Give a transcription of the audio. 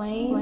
explain